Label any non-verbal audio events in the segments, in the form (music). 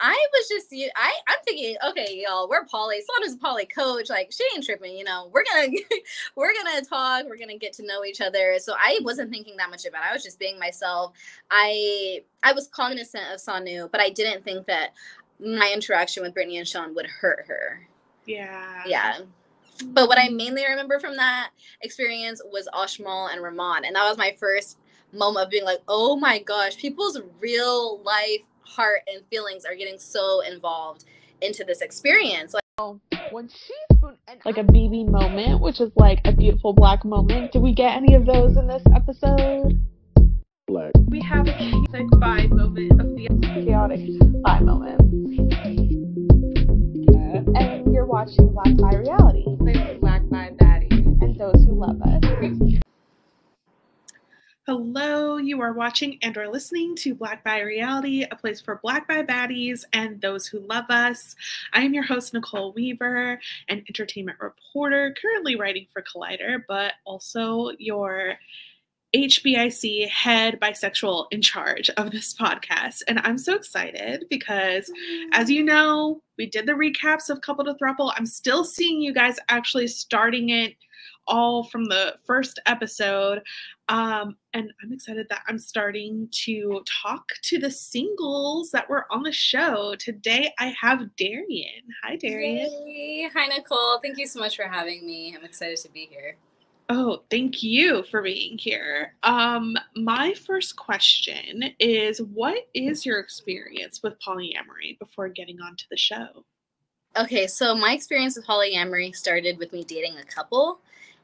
I was just you. I I'm thinking, okay, y'all, we're poly. Sanu's a poly coach. Like she ain't tripping. You know, we're gonna (laughs) we're gonna talk. We're gonna get to know each other. So I wasn't thinking that much about. it. I was just being myself. I I was cognizant of Sanu, but I didn't think that my interaction with Brittany and Sean would hurt her. Yeah. Yeah. But what I mainly remember from that experience was Ashmal and Ramon. And that was my first moment of being like, oh my gosh, people's real life heart and feelings are getting so involved into this experience. Like, when she like a BB moment, which is like a beautiful black moment. Did we get any of those in this episode? Black. We have a chaotic vibe moment of the chaotic vibe moment. And you're watching Black Bi Reality. Black by Daddy. And those who love us. Hello, you are watching and are listening to Black Bi Reality, a place for Black bi baddies and those who love us. I am your host, Nicole Weaver, an entertainment reporter, currently writing for Collider, but also your HBIC head bisexual in charge of this podcast. And I'm so excited because, as you know, we did the recaps of Couple to Throuple. I'm still seeing you guys actually starting it all from the first episode. Um, and I'm excited that I'm starting to talk to the singles that were on the show. Today I have Darrien. Hi, Darrien. Hi, Nicole. Thank you so much for having me. I'm excited to be here. Oh, thank you for being here. Um, my first question is what is your experience with polyamory before getting onto the show? Okay, so my experience with polyamory started with me dating a couple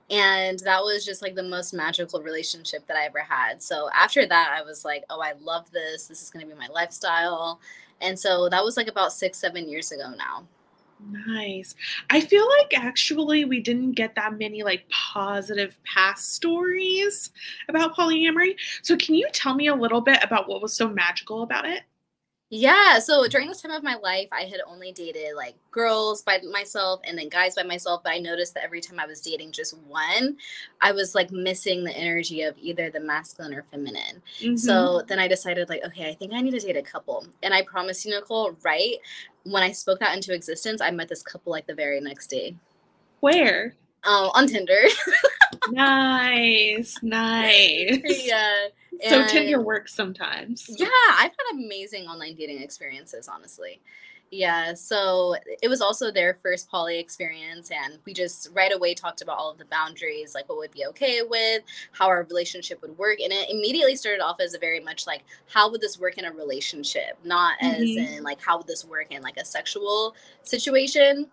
and that was just like the most magical relationship that I ever had. So after that, I was like, oh, I love this. This is going to be my lifestyle. And so that was like about six, seven years ago now. Nice. I feel like actually we didn't get that many like positive past stories about polyamory. So can you tell me a little bit about what was so magical about it? Yeah, so during this time of my life, I had only dated like girls by myself and then guys by myself. But I noticed that every time I was dating just one, I was like missing the energy of either the masculine or feminine. Mm-hmm. So then I decided, like, okay, I think I need to date a couple. And I promise you, Nicole, right when I spoke that into existence, I met this couple like the very next day. Where? Oh, on Tinder. (laughs) nice, nice. Yeah. So Tinder works sometimes. Yeah, I've had amazing online dating experiences, honestly. Yeah, so it was also their first poly experience, and we just right away talked about all of the boundaries, like what would be okay with, how our relationship would work, and it immediately started off as a very much like how would this work in a relationship, not mm-hmm. as in like how would this work in like a sexual situation.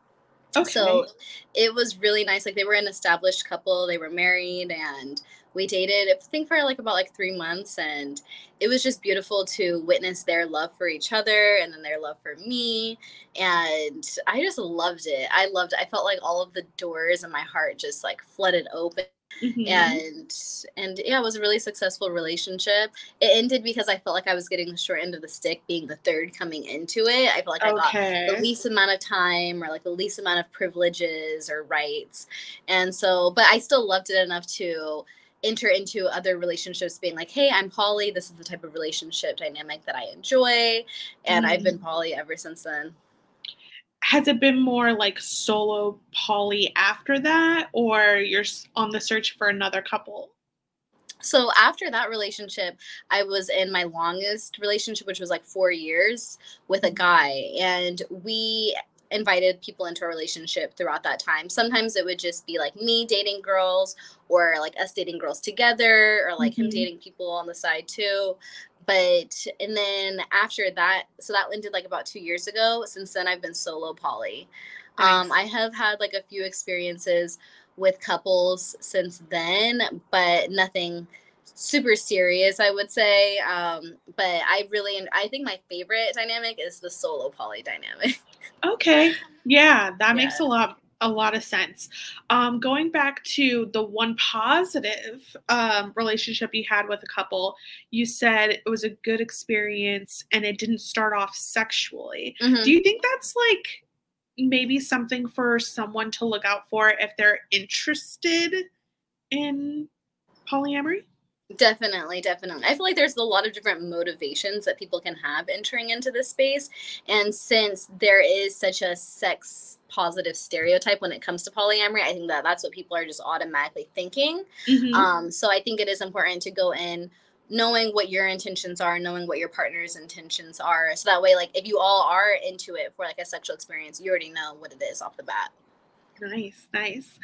Okay. So it was really nice. Like they were an established couple, they were married and we dated I think for like about like 3 months and it was just beautiful to witness their love for each other and then their love for me and I just loved it. I loved it. I felt like all of the doors in my heart just like flooded open Mm-hmm. and and yeah it was a really successful relationship it ended because i felt like i was getting the short end of the stick being the third coming into it i felt like okay. i got the least amount of time or like the least amount of privileges or rights and so but i still loved it enough to enter into other relationships being like hey i'm poly this is the type of relationship dynamic that i enjoy and mm-hmm. i've been poly ever since then has it been more like solo poly after that or you're on the search for another couple? So after that relationship i was in my longest relationship which was like four years with a guy and we invited people into a relationship throughout that time sometimes it would just be like me dating girls or like us dating girls together or like mm-hmm. him dating people on the side too but and then after that so that ended like about two years ago since then i've been solo poly nice. um i have had like a few experiences with couples since then but nothing super serious i would say um but i really i think my favorite dynamic is the solo poly dynamic (laughs) okay yeah that yeah. makes a lot a lot of sense. Um, going back to the one positive um, relationship you had with a couple, you said it was a good experience and it didn't start off sexually. Mm-hmm. Do you think that's like maybe something for someone to look out for if they're interested in polyamory? Definitely, definitely. I feel like there's a lot of different motivations that people can have entering into this space. And since there is such a sex positive stereotype when it comes to polyamory, I think that that's what people are just automatically thinking. Mhm. Um, so I think it is important to go in knowing what your intentions are, knowing what your partner's intentions are. So that way, like, if you all are into it for like a sexual experience, you already know what it is off the bat. Nice, nice.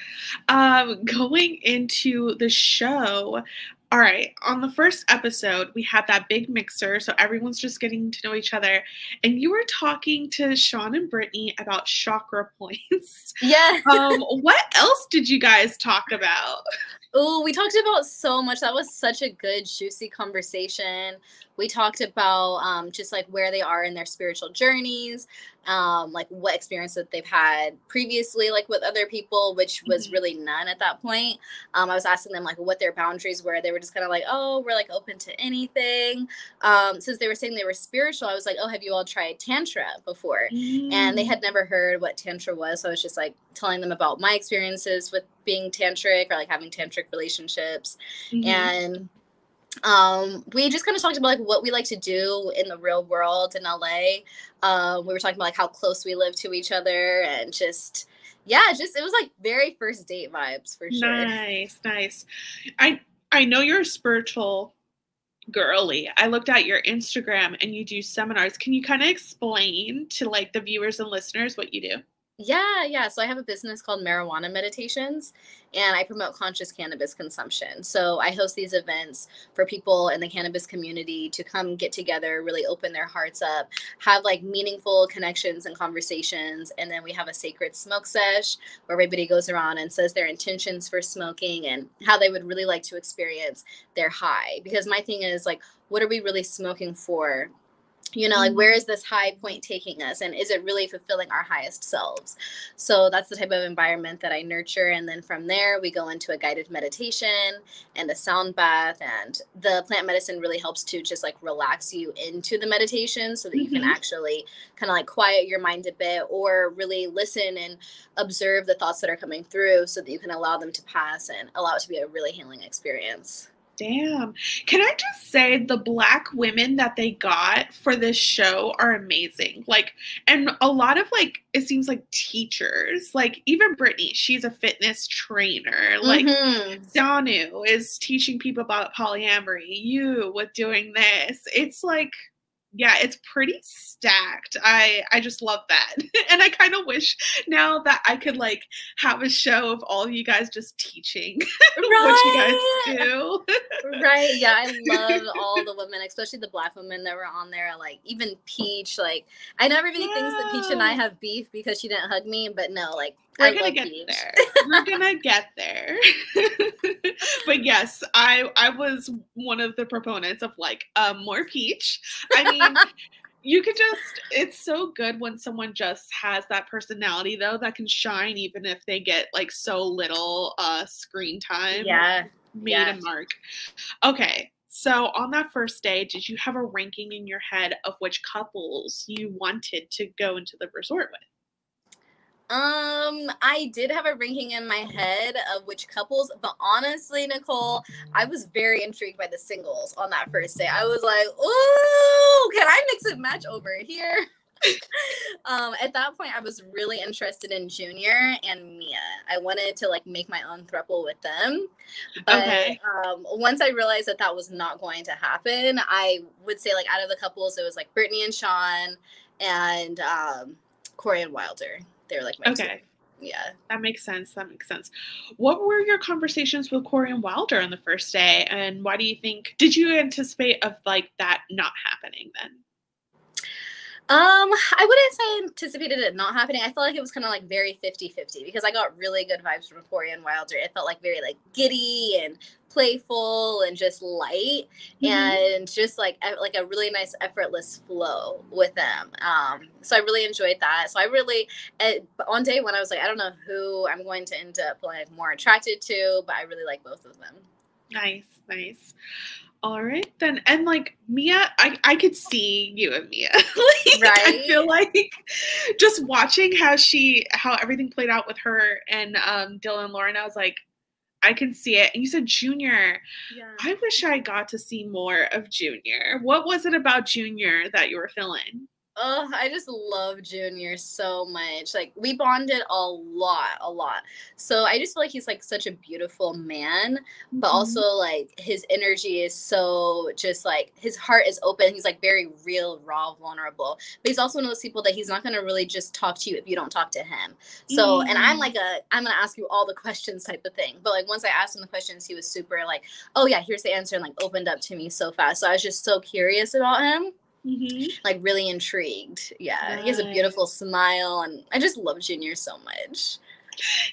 Um, going into the show, all right, on the first episode, we had that big mixer, so everyone's just getting to know each other. And you were talking to Sean and Brittany about chakra (laughs) points. Yeah. Um, (laughs) what else did you guys talk about? Oh, we talked about so much. That was such a good, juicy conversation. We talked about um, just like where they are in their spiritual journeys, um, like what experience that they've had previously, like with other people, which was Mhm. really none at that point. Um, I was asking them like what their boundaries were. They were just kind of like, oh, we're like open to anything. Um, since they were saying they were spiritual, I was like, oh, have you all tried tantra before? and they Mm. had never heard what tantra was so i was just like telling them about my experiences with being tantric or like having tantric relationships Mhm. and um we just kind of talked about like what we like to do in the real world in la um we were talking about like how close we live to each other and just yeah just it was like very first date vibes for sure Nice, nice. I I know you're a spiritual girly. I looked at your Instagram and you do seminars. Can you kind of explain to like the viewers and listeners what you do? Yeah, yeah. So I have a business called Marijuana Meditations, and I promote conscious cannabis consumption. So I host these events for people in the cannabis community to come get together, really open their hearts up, have like meaningful connections and conversations. And then we have a sacred smoke sesh where everybody goes around and says their intentions for smoking and how they would really like to experience their high. Because my thing is like, what are we really smoking for? You know like where is this high point taking us and is it really fulfilling our highest selves? So that's the type of environment that i nurture and then from there we go into a guided meditation and a sound bath and the plant medicine really helps to just like relax you into the meditation so that you can Mhm. actually kind of like quiet your mind a bit or really listen and observe the thoughts that are coming through so that you can allow them to pass and allow it to be a really healing experience Damn. Can I just say the black women that they got for this show are amazing. Like, and a lot of like, it seems like teachers, like even Brittany, she's a fitness trainer. Like, Mhm. Sanu is teaching people about polyamory. You with doing this. It's like, yeah, it's pretty stacked. I I just love that, (laughs) and I kind of wish now that I could like have a show of all of you guys just teaching (laughs) what you guys do. right yeah i (laughs) love all the women especially the black women that were on there like even peach like i know everybody thinks that peach and i have beef because she didn't hug me but no like We're gonna get peach. there. (laughs) We're gonna get there. (laughs) but yes, I I was one of the proponents of like um, more peach. I mean, (laughs) you could just it's so good when someone just has that personality though that can shine even if they get like so little uh screen time. yeah Made yeah. a mark. Okay. So on that first day, did you have a ranking in your head of which couples you wanted to go into the resort with? Um, I did have a ranking in my head of which couples, but honestly, Nicole, I was very intrigued by the singles on that first day. I was like, "Ooh, can I mix and match over here?" (laughs) um, at that point, I was really interested in Junior and Mia. I wanted to like make my own throuple with them, but Okay. um, once I realized that that was not going to happen, I would say like out of the couples, it was like Brittany and Sean and um, Corey and Wilder. They were like my. Okay. Yeah. That makes sense. That makes sense. What were your conversations with Corey and Wilder on the first day, and why do you think? Did you anticipate of like that not happening then? Um, I wouldn't say I anticipated it not happening. I felt like it was kind of like very 50-50 because I got really good vibes from Corey and Wilder. It felt like very like giddy and playful and just light Mhm. and just like like a really nice effortless flow with them. Um, so I really enjoyed that. So I really uh, on day one I was like I don't know who I'm going to end up like more attracted to, but I really like both of them. Nice, nice. All right then, and like Mia, I I could see you and Mia. (laughs) like, I feel like just watching how she how everything played out with her and um Dylan and Lauren, I was like, I can see it. And you said Junior. Yeah. I wish I got to see more of Junior. What was it about Junior that you were feeling? Oh, I just love Junior so much. Like we bonded a lot, a lot. So I just feel like he's like such a beautiful man, but Mhm. also like his energy is so just like his heart is open. He's like very real, raw, vulnerable. But he's also one of those people that he's not gonna really just talk to you if you don't talk to him. So and I'm Mm. like a I'm gonna ask you all the questions type of thing. But like once I asked him the questions, he was super like, oh yeah, here's the answer, and like opened up to me so fast. So I was just so curious about him Mhm. like really intrigued. Yeah, he has a beautiful smile, and I just love Junior so much.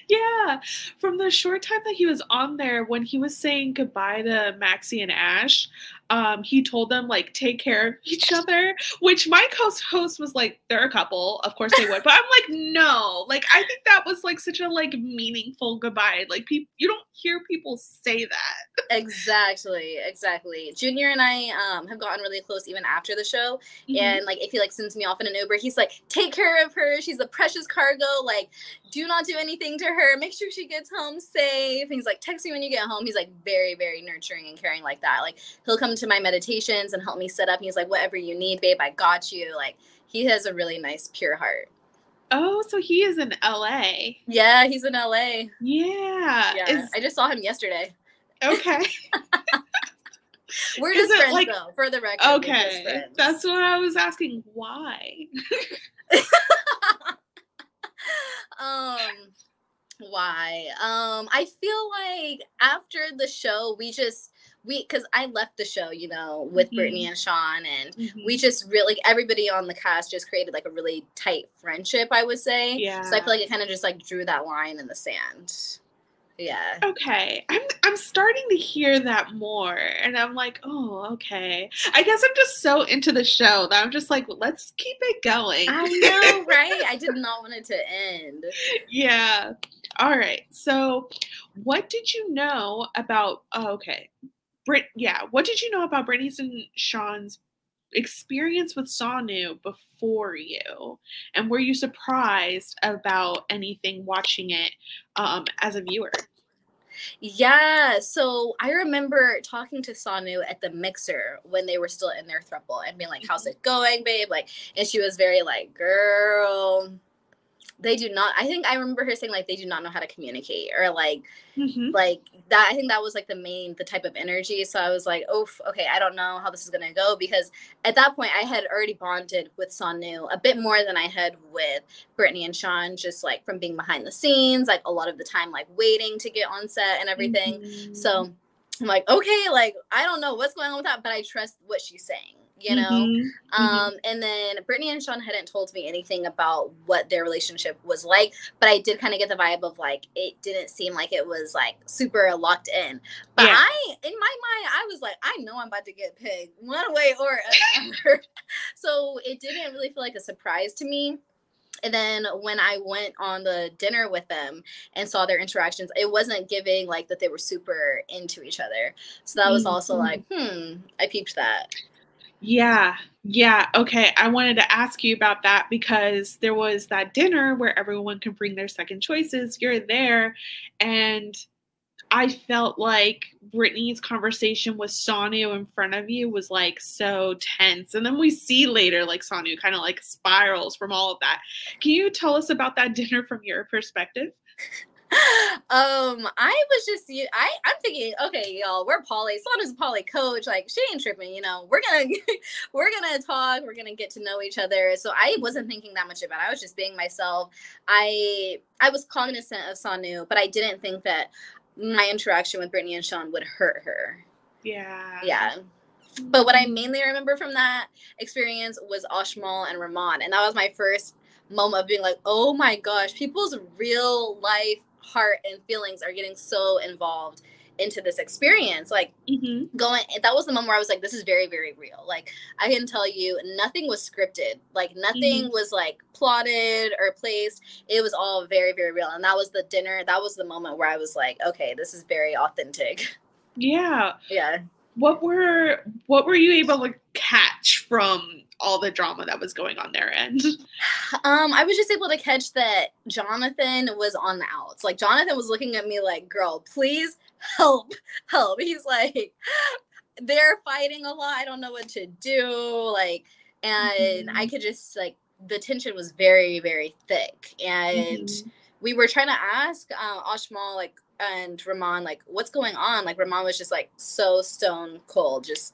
Yeah, from the short time that he was on there, when he was saying goodbye to Maxie and Ash, um, he told them like take care of each other. Which my co-host was like, they're a couple, of course they would, but I'm like, no, like I think that was like such a like meaningful goodbye. Like people, you don't hear people say that. exactly, exactly. Junior and I um, have gotten really close even after the show, and like if he like sends me off in an Uber, he's like, take care of her. She's a precious cargo. Like, do not do anything to her. Make sure she gets home safe. And he's like, text me when you get home. He's like very, very nurturing and caring like that. Like he'll come to my meditations and help me set up. He's like, whatever you need, babe, I got you. Like he has a really nice, pure heart. oh, so he is in LA. Yeah, he's in LA. Yeah. Yeah, Is- I just saw him yesterday. okay. (laughs) (laughs) We're Is just it friends like- though, for the record. Okay. That's what I was asking. Why? (laughs) um why um i feel like after the show we just we because i left the show you know with Mhm. brittany and sean and Mm-hmm. we just really everybody on the cast just created like a really tight friendship i would say Yeah. so i feel like it kind of just like drew that line in the sand yeah Okay, I'm I'm starting to hear that more, and I'm like, oh, okay. I guess I'm just so into the show that I'm just like, let's keep it going. i (laughs) know right i did not want it to end yeah. All right. So, what did you know about? Oh, okay, Brit. Yeah. What did you know about Brittany's and Sean's experience with Sanu before you, and were you surprised about anything watching it um, as a viewer? Yeah, so I remember talking to Sanu at the mixer when they were still in their throuple and being like, "How's it going, babe?" Like, and she was very like, "Girl, they do not." I think I remember her saying like, "They do not know how to communicate," or like, Mm-hmm. like that. I think that was like the main, the type of energy. So I was like, "Oh, okay, I don't know how this is gonna go," because at that point I had already bonded with Sanu a bit more than I had with Brittany and Sean, just like from being behind the scenes, like a lot of the time, like waiting to get on set and everything. Mm-hmm. So I'm like, okay, like I don't know what's going on with that, but I trust what she's saying, you know. Mhm, mhm. Um, and then Brittany and Sean hadn't told me anything about what their relationship was like, but I did kind of get the vibe of like it didn't seem like it was like super locked in. But Yeah. I, in my mind, I was like, I know I'm about to get pegged one way or another. (laughs) so it didn't really feel like a surprise to me. And then when I went on the dinner with them and saw their interactions, it wasn't giving like that they were super into each other. So that was also Mhm. like, hmm, I peeped that. Yeah, yeah. Okay. I wanted to ask you about that because there was that dinner where everyone can bring their second choices. You're there. And I felt like Brittany's conversation with Sanu in front of you was like so tense. And then we see later, like Sanu kind of like spirals from all of that. Can you tell us about that dinner from your perspective? Um, I was just you. I I'm thinking, okay, y'all, we're poly. Sanu's a poly coach. Like she ain't tripping. You know, we're gonna (laughs) we're gonna talk. We're gonna get to know each other. So I wasn't thinking that much about. it. I was just being myself. I I was cognizant of Sanu, but I didn't think that my interaction with Brittany and Sean would hurt her. Yeah. Yeah. But what I mainly remember from that experience was Ashmal and Ramon. And that was my first moment of being like, oh my gosh, people's real life heart and feelings are getting so involved into this experience. Like hmm going that was the moment where I was like, this is very, very real. Like I can tell you nothing was scripted. Like nothing was like plotted or placed. It was all very, very real. And that was the dinner. That was the moment where I was like, okay, this is very authentic. (laughs) Yeah. yeah. What were what were you able to catch from all the drama that was going on their end? Um, I was just able to catch that Jonathan was on the outs. Like Jonathan was looking at me like, "Girl, please help, help." He's like, "They're fighting a lot. I don't know what to do." Like, and I Mhm. could just like the tension was very, very thick, and Mhm. we were trying to ask uh, Ashmal like and Ramon like what's going on. Like Ramon was just like so stone cold, just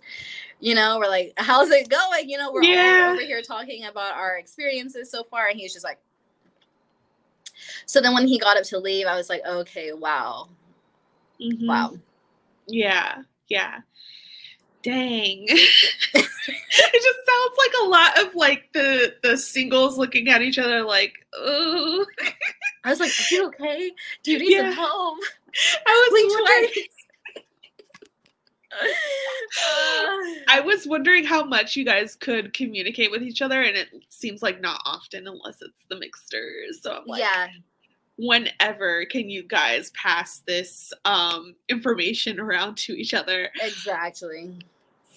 you know, we're like, (laughs) how's it going? You know, we're Yeah. over here talking about our experiences so far, and he's just like. So then when he got up to leave, I was like, okay, wow, Mhm. wow. Yeah, yeah. Dang. (laughs) it just sounds like a lot of like the the singles looking at each other like, oh. I was like, are you okay? Do you need Yeah. some help? I was wondering. (sighs) I was wondering how much you guys could communicate with each other, and it seems like not often unless it's the mixters. So I'm like, yeah, whenever can you guys pass this um information around to each other? exactly.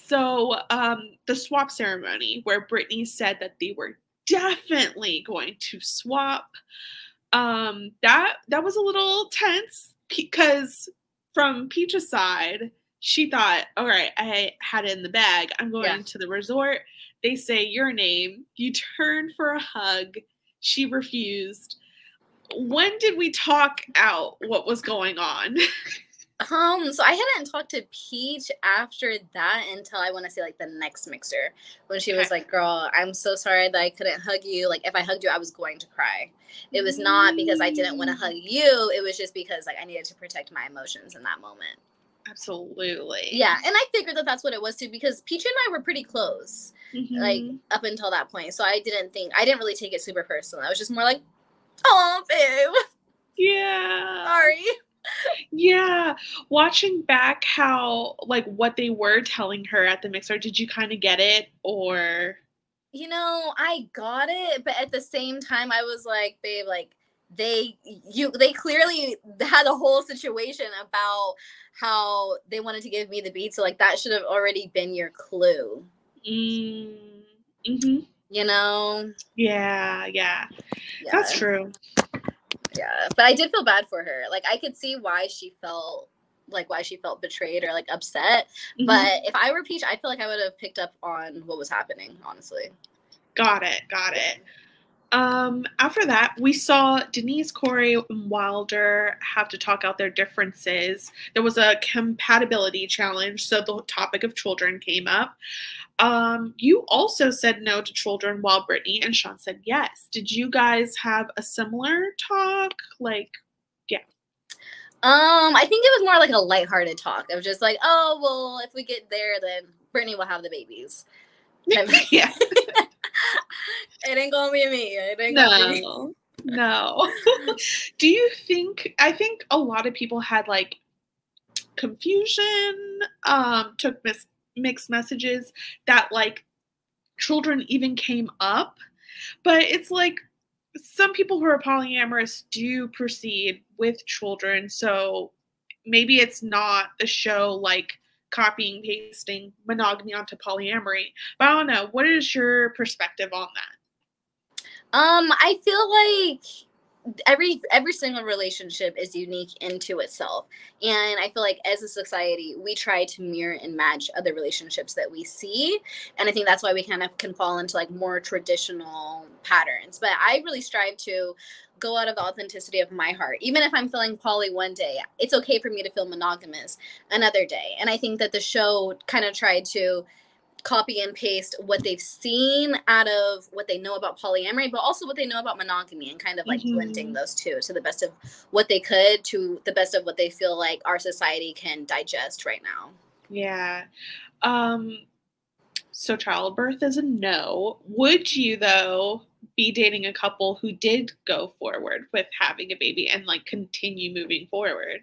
So, um, the swap ceremony where Brittany said that they were definitely going to swap. Um, that that was a little tense because from Peach's side, she thought, "All right, I had it in the bag. I'm going Yeah. to the resort." They say your name. You turn for a hug. She refused. When did we talk out what was going on? (laughs) Um, so I hadn't talked to Peach after that until I want to say like the next mixer when she was like, "Girl, I'm so sorry that I couldn't hug you. Like if I hugged you, I was going to cry. It was not because I didn't want to hug you. It was just because like I needed to protect my emotions in that moment." Absolutely. Yeah, and I figured that that's what it was too because Peach and I were pretty close like Mhm. up until that point. So I didn't think I didn't really take it super personal. I was just more like, "Oh, babe, yeah. sorry." (laughs) Yeah. Watching back how like what they were telling her at the mixer, did you kind of get it or you know, I got it, but at the same time, I was like, babe, like they you they clearly had a whole situation about how they wanted to give me the beat, so like that should have already been your clue, mm, hmm you know? Yeah, yeah. Yeah, That's true. Yeah, but I did feel bad for her. Like I could see why she felt like why she felt betrayed or like upset. Mhm. But if I were Peach, I feel like I would have picked up on what was happening. Honestly. got it, got it. Um, after that, we saw Denise, Corey, and Wilder have to talk out their differences. There was a compatibility challenge, so the topic of children came up. Um, you also said no to children while Brittany and Sean said yes. Did you guys have a similar talk? Like, yeah. Um, I think it was more like a lighthearted talk of just like, oh well, if we get there, then Brittany will have the babies. (laughs) Yeah, (laughs) it ain't gonna be me. It ain't gonna be me. no, no. (laughs) Do you think? I think a lot of people had like confusion, um, took mis- mixed messages that like children even came up, but it's like some people who are polyamorous do proceed with children, so maybe it's not the show like copying pasting monogamy onto polyamory. But I don't know. What is your perspective on that? Um, I feel like every every single relationship is unique into itself. And i feel like as a society we try to mirror and match other relationships that we see. And i think that's why we kind of can fall into like more traditional patterns. But i really strive to go out of the authenticity of my heart. Even if i'm feeling poly one day it's okay for me to feel monogamous another day. And i think that the show kind of tried to copy and paste what they've seen out of what they know about polyamory, but also what they know about monogamy and kind of like blending Mhm. those two to the best of what they could, to the best of what they feel like our society can digest right now. Yeah. Um so childbirth is a no. Would you though be dating a couple who did go forward with having a baby and like continue moving forward?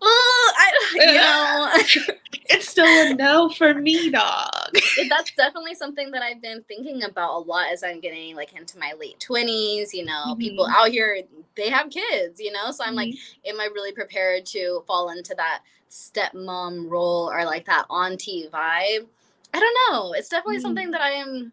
Oh, I (laughs) don't know. (laughs) It's still a no for me, dog. (laughs) that's definitely something that I've been thinking about a lot as I'm getting like into my late twenties. You know, people Mhm. out here they have kids. You know, so I'm like, Mm-hmm. am I really prepared to fall into that stepmom role or like that auntie vibe? I don't know. It's definitely Mm. something that I am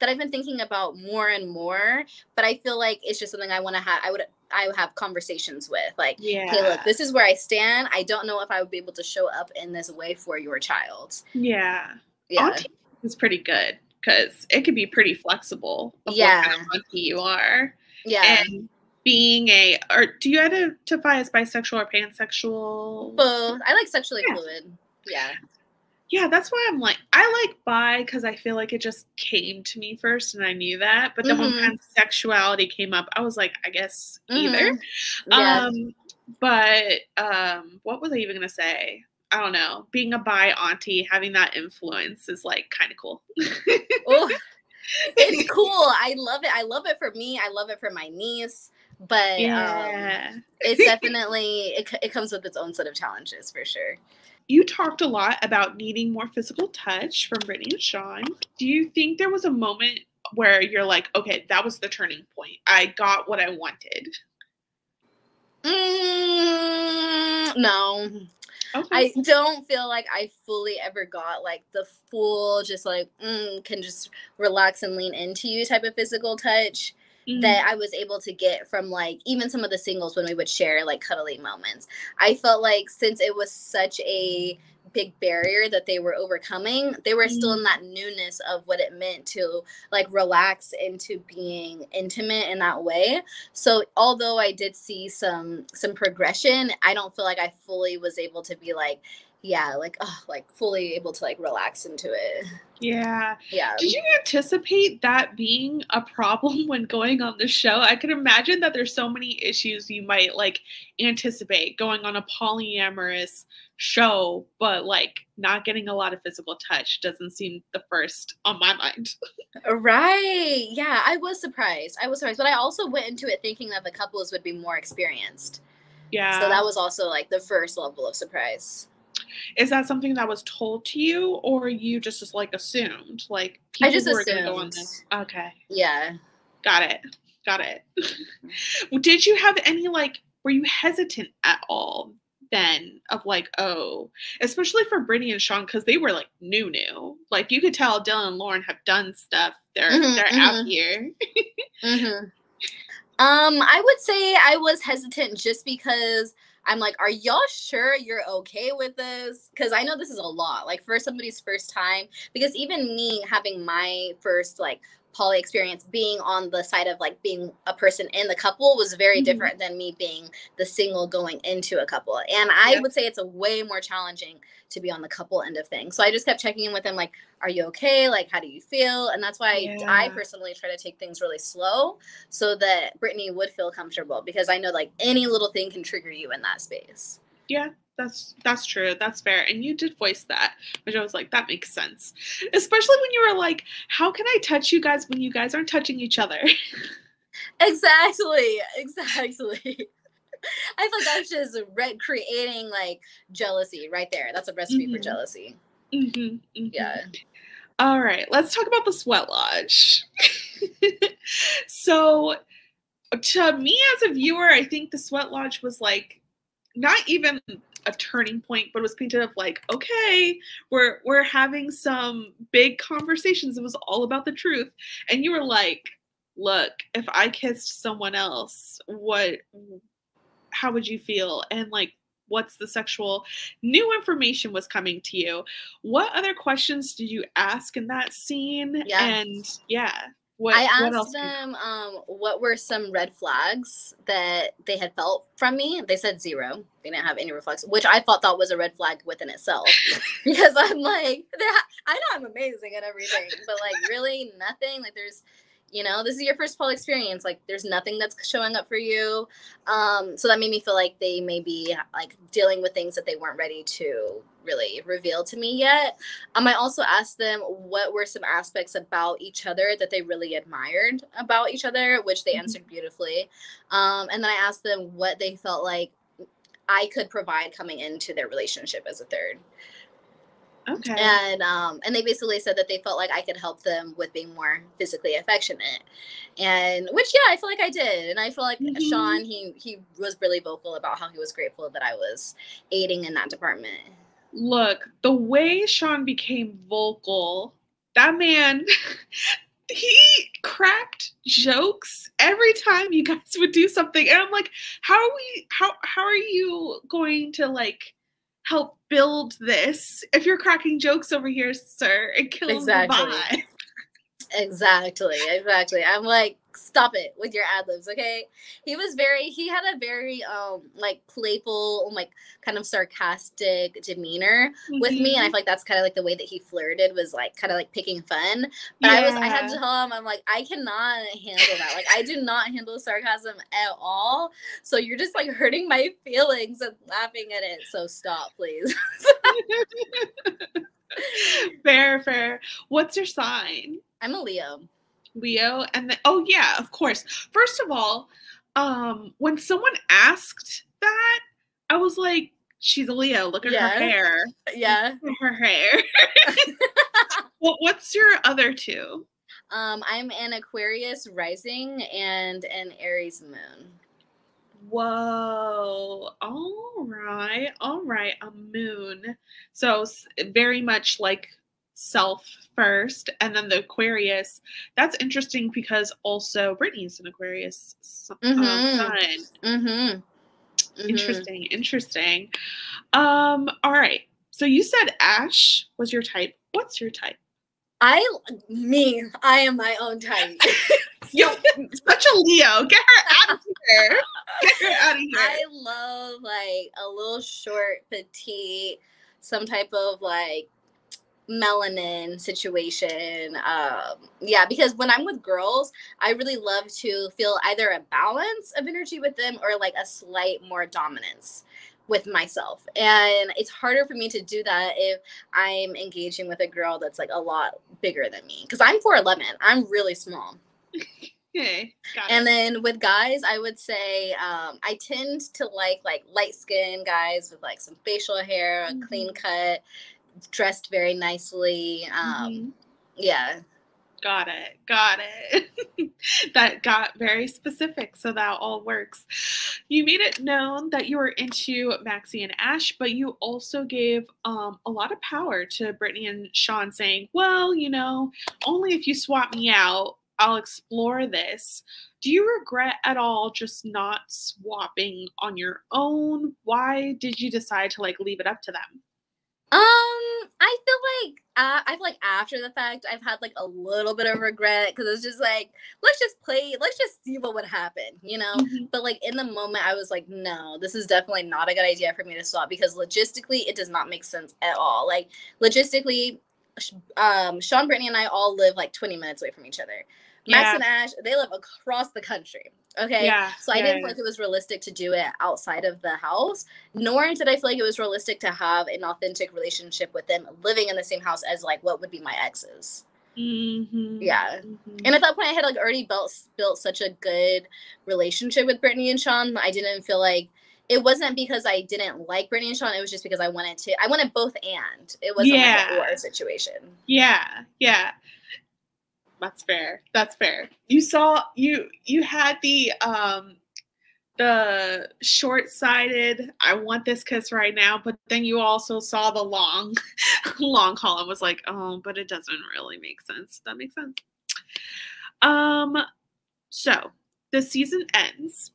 that I've been thinking about more and more. But I feel like it's just something I want to have. I would I would have conversations with like. Yeah. Hey, look, this is where I stand. I don't know if I would be able to show up in this way for your child. yeah. Yeah. it's pretty good because it could be pretty flexible of Yeah. kind of auntie you are. Yeah. And being a or do you identify as bisexual or pansexual? Both. I like sexually Yeah. fluid. Yeah. Yeah, that's why I'm like I like bi because I feel like it just came to me first and I knew that. But then Mhm. when sexuality came up, I was like, I guess either. Mhm. Yeah. Um, but um, what was I even gonna say? I don't know. Being a bi auntie, having that influence is like kind of cool. oh, (laughs) it's cool. I love it. I love it for me. I love it for my niece. But um, yeah. it's definitely it, it comes with its own set of challenges for sure. You talked a lot about needing more physical touch from Brittany and Sean. Do you think there was a moment where you're like, okay, that was the turning point. I got what I wanted. Mm, no, Okay. I don't feel like I fully ever got like the full, just like mm, can just relax and lean into you type of physical touch. Mm, that I was able to get from like even some of the singles when we would share like cuddly moments. I felt like since it was such a big barrier that they were overcoming, they were still in that newness of what it meant to like relax into being intimate in that way. So although I did see some some progression, I don't feel like I fully was able to be like yeah, like oh, like fully able to like relax into it. yeah. Yeah. Did you anticipate that being a problem (laughs) when going on the show? I can imagine that there's so many issues you might like anticipate going on a polyamorous show, but like not getting a lot of physical touch doesn't seem the first on my mind. Uh, right. Yeah, I was surprised. I was surprised, but I also went into it thinking that the couples would be more experienced. Yeah. So that was also like the first level of surprise. Is that something that was told to you, or you just, just like assumed? Like I just gonna go on assumed. this. Okay, Yeah. got it, got it. (laughs) Did you have any like? Were you hesitant at all then? Of like, oh, especially for Brittany and Sean because they were like new, new. Like you could tell Dylan and Lauren have done stuff. They're Mhm, they're out mhm. here. (laughs) hmm Um, I would say I was hesitant just because I'm like, are y'all sure you're okay with this? Because I know this is a lot, like for somebody's first time. Because even me having my first like poly experience, being on the side of like being a person in the couple was very Mhm. different than me being the single going into a couple. And I Yeah. would say it's a way more challenging to be on the couple end of things. So I just kept checking in with them, like, are you okay? Like, how do you feel? And that's why I, I personally try to take things really slow so that Brittany would feel comfortable because I know like any little thing can trigger you in that space. That's that's true. That's fair. And you did voice that, which I was like, that makes sense. Especially when you were like, how can I touch you guys when you guys aren't touching each other? Exactly. Exactly. I feel like that's just re- creating like jealousy right there. That's a recipe for Mhm. jealousy. Mhm, mhm. Yeah. All right, let's talk about the sweat lodge. (laughs) so, to me as a viewer, I think the sweat lodge was like not even a turning point, but it was painted of like, okay, we're we're having some big conversations. It was all about the truth, and you were like, look, if I kissed someone else, what, how would you feel? And like. What's the sexual new information was coming to you? What other questions did you ask in that scene? Yes. And yeah, what, I asked did- them um, what were some red flags that they had felt from me. They said zero. They didn't have any red flags, which I thought that was a red flag within itself. (laughs) because I'm like, I know I'm amazing at everything, but like really nothing. Like there's, you know, this is your first poll experience. Like there's nothing that's showing up for you. Um, so that made me feel like they may be like dealing with things that they weren't ready to really reveal to me yet. Um, I also asked them what were some aspects about each other that they really admired about each other, which they Mhm. answered beautifully. Um, and then I asked them what they felt like I could provide coming into their relationship as a third. Okay. And um, and they basically said that they felt like I could help them with being more physically affectionate, and which yeah, I feel like I did, and I feel like Mhm. Sean he he was really vocal about how he was grateful that I was aiding in that department. Look, the way Sean became vocal, that man, (laughs) he cracked jokes every time you guys would do something. And I'm like, how are we how how are you going to like help build this if you're cracking jokes over here, sir, and killing Exactly. the vibe? (laughs) Exactly, exactly. I'm like, stop it with your ad libs, okay? He was very, he had a very, um, like playful, like kind of sarcastic demeanor with me, and I Mhm. feel like that's kind of like the way that he flirted was like kind of like picking fun. But I was, I had to Yeah. tell him, I'm like, I cannot handle that. Like, I do not handle sarcasm at all. So you're just like hurting my feelings and laughing at it. So stop, please. (laughs) fair, fair. What's your sign? I'm a Leo. Leo and then oh yeah, of course. First of all, um when someone asked that, I was like, she's a Leo. Look at Yeah. (laughs) her hair. (laughs) Yeah. Her hair. well, what's your other two? Um, I'm an Aquarius rising and an Aries moon. Whoa. All right. All right. A moon. So very much like self first and then the Aquarius. That's interesting because also Brittany's an Aquarius um, Mhm. sun. Mm-hmm. Interesting, interesting. Um, all right. So you said Ash was your type. What's your type? I me, I am my own type. (laughs) Yo, such a Leo. Get her out of (laughs) here. Get her out of here. I love like a little short, petite, some type of like melanin situation. Um, yeah, because when I'm with girls, I really love to feel either a balance of energy with them or like a slight more dominance with myself. And it's harder for me to do that if I'm engaging with a girl that's like a lot bigger than me. Because I'm 4'11. I'm really small. (laughs) okay. And then with guys, I would say um, I tend to like like light skin guys with like some facial hair, a clean cut, dressed very nicely. Um, Mhm. Yeah, Got it. Got it. (laughs) that got very specific, so that all works. You made it known that you were into Maxie and Ash, but you also gave um, a lot of power to Brittany and Sean, saying, "Well, you know, only if you swap me out, I'll explore this." Do you regret at all just not swapping on your own? Why did you decide to like leave it up to them? Um, I feel like uh, I feel like after the fact, I've had like a little bit of regret because it's just like let's just play, let's just see what would happen, you know. Mhm. But like in the moment, I was like, no, this is definitely not a good idea for me to swap because logistically, it does not make sense at all. Like logistically, um, Sean, Brittany, and I all live like 20 minutes away from each other. Max Yeah. and Ash, they live across the country. Okay. Yeah. So I yeah, didn't yeah. feel like it was realistic to do it outside of the house, nor did I feel like it was realistic to have an authentic relationship with them living in the same house as like what would be my exes. Mhm, Yeah. mhm. And at that point, I had like already built built such a good relationship with Brittany and Sean. I didn't feel like it wasn't because I didn't like Brittany and Sean. It was just because I wanted to. I wanted both and. It wasn't like Yeah. an or situation. Yeah, yeah. That's fair. That's fair. You saw you you had the um the short-sighted I want this kiss right now, but then you also saw the long (laughs) long haul and was like, "Oh, but it doesn't really make sense." That makes sense. Um so, the season ends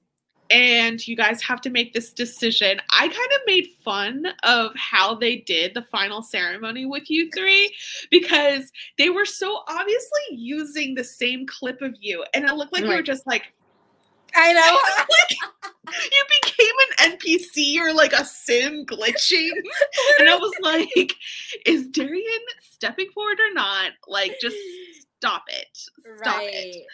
and you guys have to make this decision. I kind of made fun of how they did the final ceremony with you three because they were so obviously using the same clip of you, and it looked like you were just like I know. (laughs) you became an NPC or like a sim glitching, and I was like, is Darrien stepping forward or not? Like, just stop it, stop it.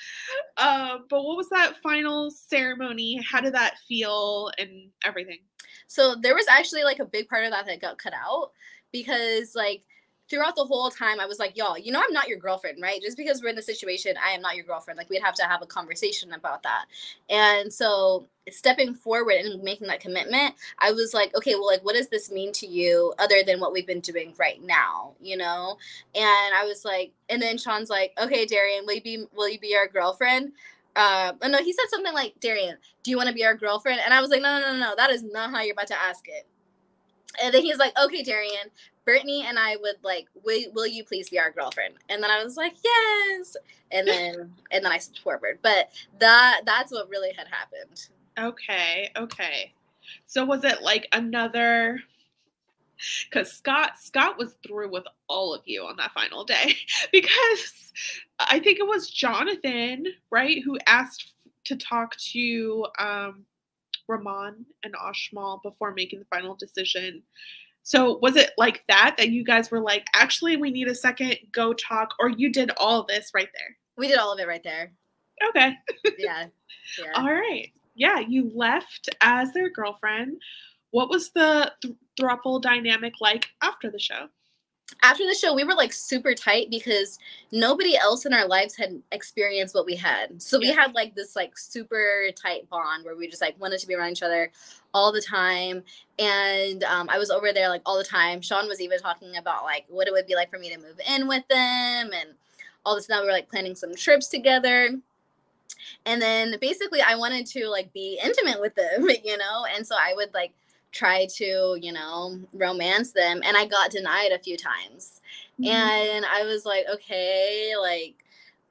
right. Um, but what was that final ceremony? How did that feel and everything? So there was actually like a big part of that that got cut out because like throughout the whole time I was like, y'all, you know I'm not your girlfriend, right? Just because we're in the situation, I am not your girlfriend. Like we'd have to have a conversation about that. And so stepping forward and making that commitment, I was like, okay, well, like what does this mean to you other than what we've been doing right now? You know? And I was like, and then Sean's like, okay, Darrien, will you be will you be our girlfriend? Uh, oh no, he said something like, Darrien, do you want to be our girlfriend? And I was like, no, no, no, no, that is not how you're about to ask it. And then he's like, okay, Darrien, Brittany and I would like, will, will you please be our girlfriend? And then I was like, yes. And then (laughs) and then I switched forward. But that that's what really had happened. Okay, okay. So was it like another (laughs) because Scott Scott was through with all of you on that final day (laughs) because I think it was Jonathan, right, who asked to talk to um Ramon and Ashmal before making the final decision. So was it like that that you guys were like, actually we need a second, go talk, or you did all this right there? We did all of it right there. Okay. Yeah. (laughs) Yeah. All right. Yeah, you left as their girlfriend. What was the th- throuple dynamic like after the show? After the show, we were like super tight because nobody else in our lives had experienced what we had. So we had like this like super tight bond where we just like wanted to be around each other all the time. And um, I was over there like all the time. Sean was even talking about like what it would be like for me to move in with them and all this. Now we were like planning some trips together. And then basically I wanted to like be intimate with them, (laughs) you know? And so I would like try to, you know, romance them. And I got denied a few times. Mm-hmm. And i was like okay like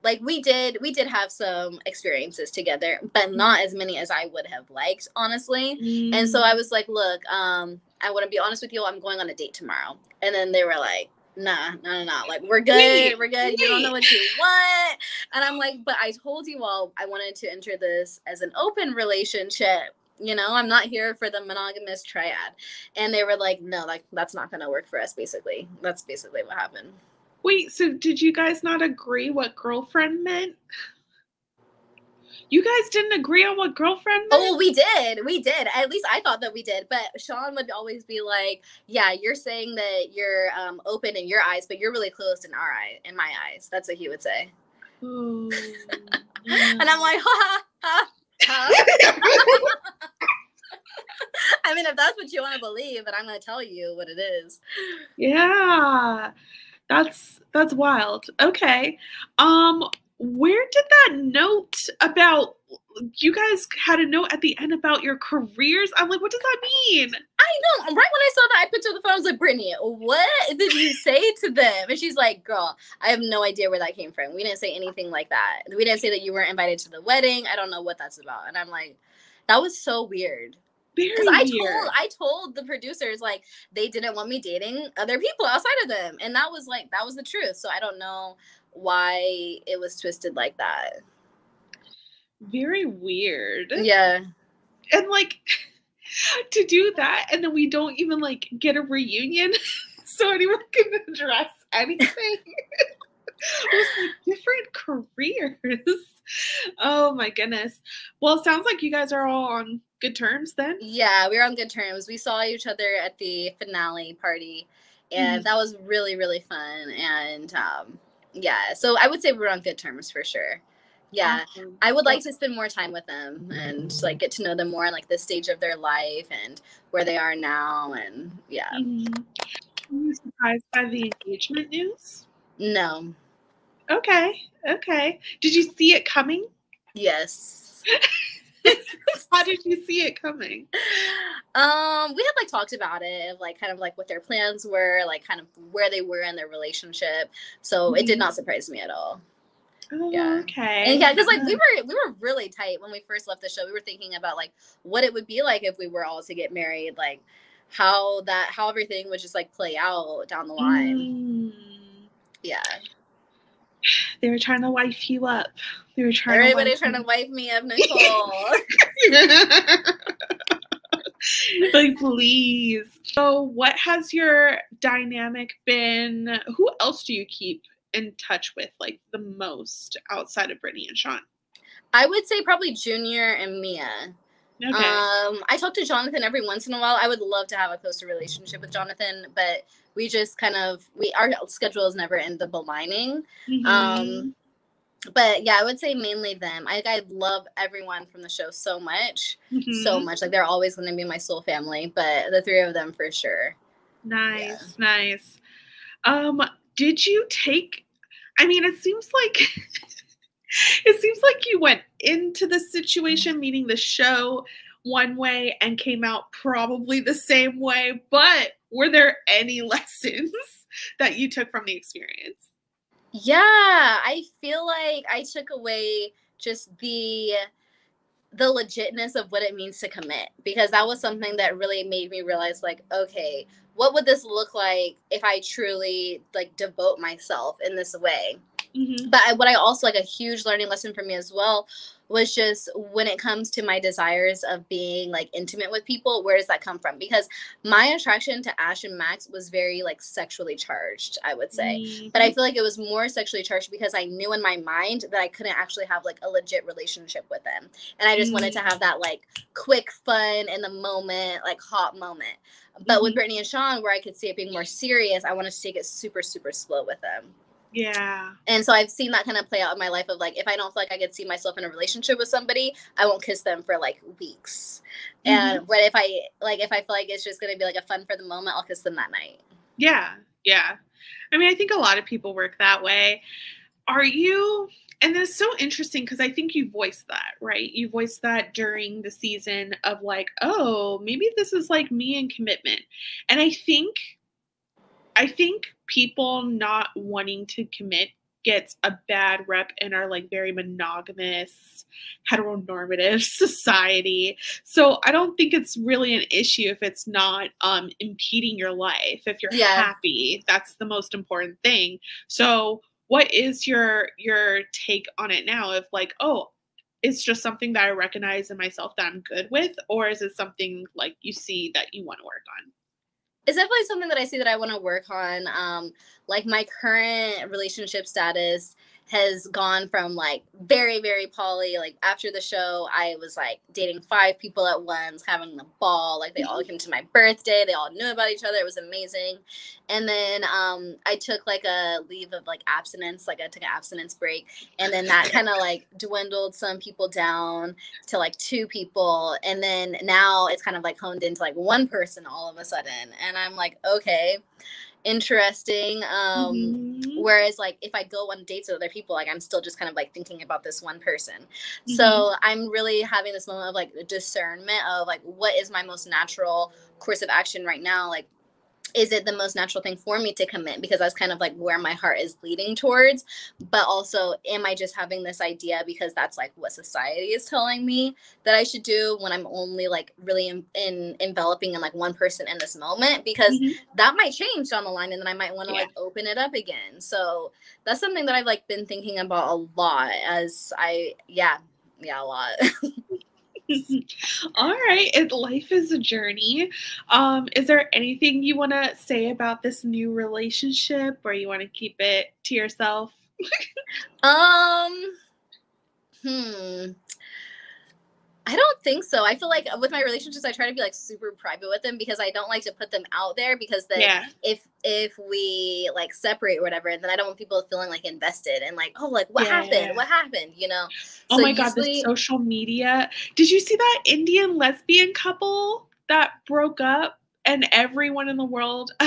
like we did we did have some experiences together but mm-hmm. not as many as i would have liked honestly. And so mm. i was like look um i want to be honest with you i'm going on a date tomorrow. And then they were like nah no no no like we're good Wait, we're good you don't know what you (laughs) want. And i'm like but i told you all i wanted to enter this as an open relationship you know i'm not here for the monogamous triad and they were like no like that's not gonna work for us basically that's basically what happened Wait, so did you guys not agree what girlfriend meant? You guys didn't agree on what girlfriend meant? Oh, we did. We did. At least I thought that we did. But Sean would always be like, "Yeah, you're saying that you're um, open in your eyes, but you're really closed in our eye, in my eyes." That's what he would say. Oh, (laughs) And I'm like, (laughs) ha ha ha. Ha. (laughs) (laughs) I mean, if that's what you want to believe, but I'm going to tell you what it is. yeah. That's that's wild. Okay. Um where did that note about you guys had a note at the end about your careers? I'm like, what does that mean? I know. Right when I saw that, I picked up the phone. I was like, Brittne, what did you say to them? And she's like, girl, I have no idea where that came from. We didn't say anything like that. We didn't say that you weren't invited to the wedding. I don't know what that's about. And I'm like, that was so weird. Because I told I told the producers like they didn't want me dating other people outside of them. And that was like that was the truth. So I don't know why it was twisted like that. Very weird. Yeah. and like (laughs) to do that and then we don't even like get a reunion (laughs) so anyone can address anything (laughs) it was like different careers oh my goodness well it sounds like you guys are all on good terms then Yeah, we were on good terms. We saw each other at the finale party, and Mhm. that was really, really fun. And um, yeah, so I would say we're on good terms for sure. Yeah, Awesome. I would like to spend more time with them and like get to know them more like this stage of their life and where they are now. And yeah, Mhm. Were you surprised by the engagement news no, okay okay did you see it coming yes. (laughs) how did you see it coming Um, we had like talked about it, like kind of like what their plans were, like kind of where they were in their relationship. So it did Mhm. not surprise me at all. Oh, Yeah. okay And yeah, because like we (laughs) were we were really tight when we first left the show. We were thinking about like what it would be like if we were all to get married, like how that how everything would just like play out down the line. Mm. Yeah. They were trying to wife you up. They were trying Everybody to trying to wife wipe me up, (laughs) Nicole. like, please. So, what has your dynamic been? Who else do you keep in touch with, like, the most outside of Brittne and Sean? I would say probably Junior and Mia. Okay. Um, I talk to Jonathan every once in a while. I would love to have a closer relationship with Jonathan, but we just kind of we our schedules never end up aligning. Mhm. Um, but yeah, I would say mainly them. I I love everyone from the show so much, so Mhm. much. Like they're always going to be my soul family, but the three of them for sure. Nice, nice. Um, did you take I mean, it seems like (laughs) it seems like you went into the situation, mm-hmm. meaning the show, one way and came out probably the same way, but were there any (laughs) lessons that you took from the experience? Yeah, I feel like I took away just the the legitness of what it means to commit because that was something that really made me realize like okay what would this look like if i truly like devote myself in this way Mm-hmm. but I, what i also like a huge learning lesson for me as well was just when it comes to my desires of being like intimate with people where does that come from because my attraction to ash and max was very like sexually charged i would say but I feel like it was more sexually charged because I knew in my mind that I couldn't actually have like a legit relationship with them. And I just wanted to have that like quick fun in the moment, like hot moment. But with Mhm. Brittne and Sean, where I could see it being more serious, I wanted to take it super, super slow with them. Yeah. And so I've seen that kind of play out in my life of like, if I don't feel like I could see myself in a relationship with somebody, I won't kiss them for like weeks. Mm-hmm. And but if I like, if I feel like it's just gonna be like a fun for the moment, I'll kiss them that night. Yeah, yeah. I mean, I think a lot of people work that way. Are you? And it's so interesting because I think you voiced that, right? You voiced that during the season of like, oh, maybe this is like me and commitment. And I think, I think people not wanting to commit gets a bad rep in our like very monogamous, heteronormative (laughs) society. So I don't think it's really an issue if it's not um impeding your life. If you're Yeah. happy, that's the most important thing. So what is your your take on it now if like, oh, it's just something that I recognize in myself that I'm good with, or is it something like you see that you want to work on? It's definitely something that I see that I want to work on. Um, like my current relationship status has gone from like very, very poly. Like after the show, I was like dating five people at once, having the ball. Like they all came to my birthday. They all knew about each other. It was amazing. And then um, I took like a leave of like abstinence, like I took an abstinence break. And then that kind of like dwindled some people down to like two people. And then now it's kind of like honed into like one person all of a sudden. And I'm like, okay, interesting. Um, Mhm. Whereas, like, if I go on dates with other people, like, I'm still just kind of like thinking about this one person. So I'm really having this moment of like discernment of like, what is my most natural course of action right now? Like, is it the most natural thing for me to commit? Because that's kind of like where my heart is leading towards. But also, am I just having this idea because that's like what society is telling me that I should do when I'm only like really in, in enveloping in like one person in this moment? Because Mhm. that might change down the line and then I might want to Yeah. like open it up again. So that's something that I've like been thinking about a lot as I yeah, yeah, a lot. (laughs) All right. It, life is a journey. Um, is there anything you want to say about this new relationship or you want to keep it to yourself? (laughs) um hmm. I don't think so. I feel like with my relationships I try to be like super private with them because I don't like to put them out there because then Yeah. if if we like separate or whatever, then I don't want people feeling like invested and like, oh like what Yeah. happened? What happened? You know? Oh So my God, the social media. Did you see that Indian lesbian couple that broke up and everyone in the world, (laughs)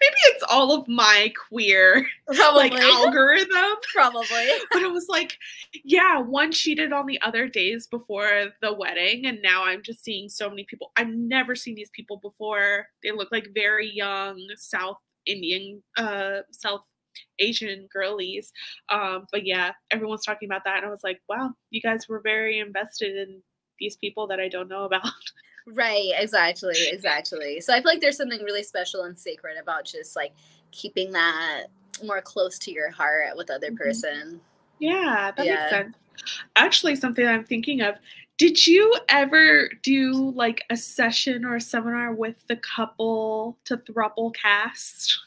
maybe it's all of my queer Probably. like (laughs) algorithm. Probably. (laughs) but it was like, yeah, one cheated on the other days before the wedding, and now I'm just seeing so many people. I've never seen these people before. They look like very young South Indian, uh, South Asian girlies. Um, but yeah, everyone's talking about that, and I was like, wow, you guys were very invested in these people that I don't know about. (laughs) Right, exactly, exactly. So I feel like there's something really special and sacred about just like keeping that more close to your heart with other Mhm. person. Yeah, that Yeah. makes sense. Actually, something I'm thinking of. Did you ever do like a session or a seminar with the Couple to Throuple cast?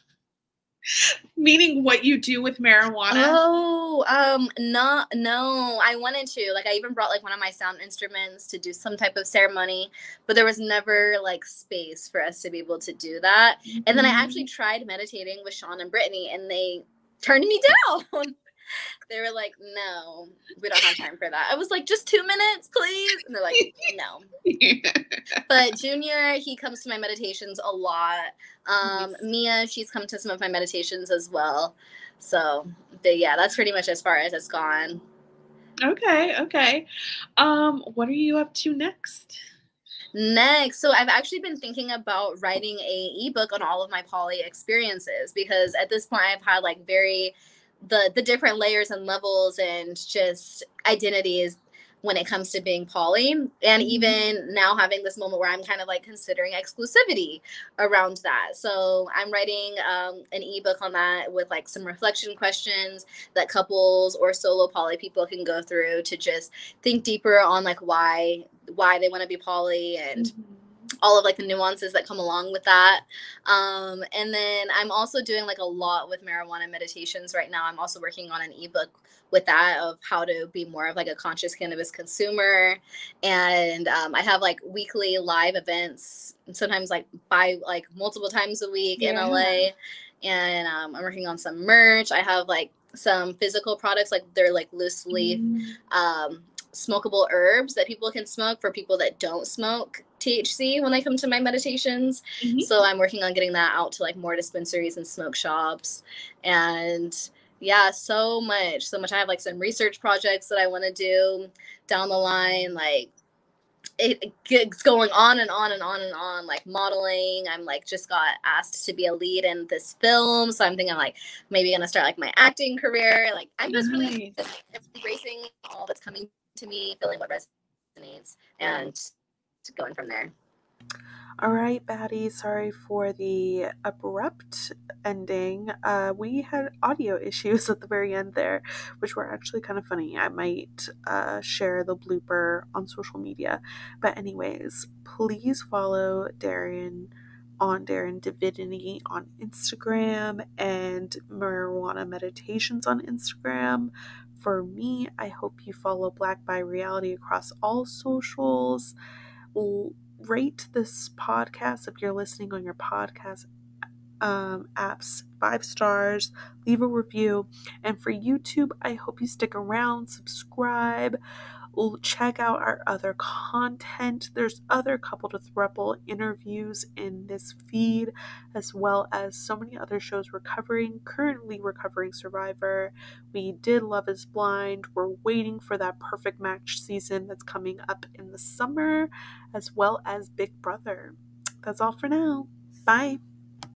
Meaning what you do with marijuana? Oh, um, no, no. I wanted to. Like, I even brought like one of my sound instruments to do some type of ceremony, but there was never like space for us to be able to do that. And then I actually tried meditating with Sean and Brittne, and they turned me (laughs) down. (laughs) they were like, "No, we don't have time for that." I was like, "Just two minutes, please," and they're like, "No." (laughs) But Junior, he comes to my meditations a lot. Um, Nice. Mia, she's come to some of my meditations as well. So, but yeah, that's pretty much as far as it's gone. Okay, okay. Um, what are you up to next? Next, so I've actually been thinking about writing a ebook on all of my poly experiences because at this point I've had like very the the different layers and levels and just identities when it comes to being poly and Mhm. even now having this moment where i'm kind of like considering exclusivity around that so i'm writing um, an ebook on that with like some reflection questions that couples or solo poly people can go through to just think deeper on like why why they want to be poly and Mhm. All of like the nuances that come along with that. Um, and then I'm also doing like a lot with marijuana meditations right now. I'm also working on an ebook with that of how to be more of like a conscious cannabis consumer. And um, I have like weekly live events, sometimes like by like multiple times a week in LA. And um, I'm working on some merch. I have like some physical products, like they're like loose leaf Mm. um, smokable herbs that people can smoke for people that don't smoke THC when they come to my meditations. Mhm. So I'm working on getting that out to like more dispensaries and smoke shops. And yeah, so much, so much. I have like some research projects that I want to do down the line. Like it, it's going on and on and on and on. Like modeling, I'm like just got asked to be a lead in this film. So I'm thinking like maybe gonna start like my acting career. Like I'm just really Nice. embracing all that's coming to me, feeling what resonates, and going from there. All right, Batty, sorry for the abrupt ending. Uh, we had audio (laughs) issues at the very end there, which were actually kind of funny. I might uh, share the blooper on social media. But, anyways, please follow Darrien on Darrien Divinity on Instagram and Marijuana Meditations on Instagram. For me, I hope you follow Black Bi Reality across all socials. Rate this podcast if you're listening on your podcast um, apps five stars leave a review. And for youtube i hope you stick around subscribe check out our other content there's other Couple to Throuple interviews in this feed as well as so many other shows we're covering currently we're covering survivor we did love is blind we're waiting for that perfect match season that's coming up in the summer as well as Big Brother. That's all for now. Bye.